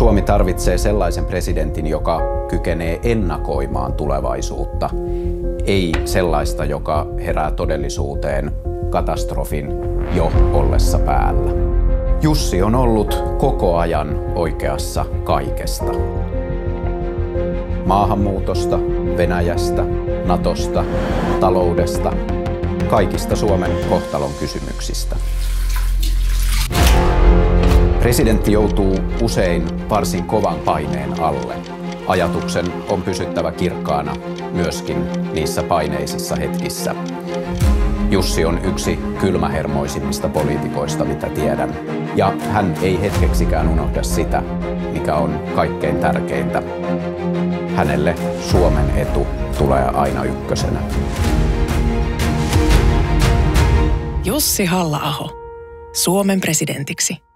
Suomi tarvitsee sellaisen presidentin, joka kykenee ennakoimaan tulevaisuutta, ei sellaista, joka herää todellisuuteen katastrofin jo ollessa päällä. Jussi on ollut koko ajan oikeassa kaikesta. Maahanmuutosta, Venäjästä, Natosta, taloudesta, kaikista Suomen kohtalon kysymyksistä. Presidentti joutuu usein varsin kovan paineen alle. Ajatuksen on pysyttävä kirkkaana myöskin niissä paineisissa hetkissä. Jussi on yksi kylmähermoisimmista poliitikoista, mitä tiedän. Ja hän ei hetkeksikään unohda sitä, mikä on kaikkein tärkeintä. Hänelle Suomen etu tulee aina ykkösenä. Jussi Halla-aho, Suomen presidentiksi.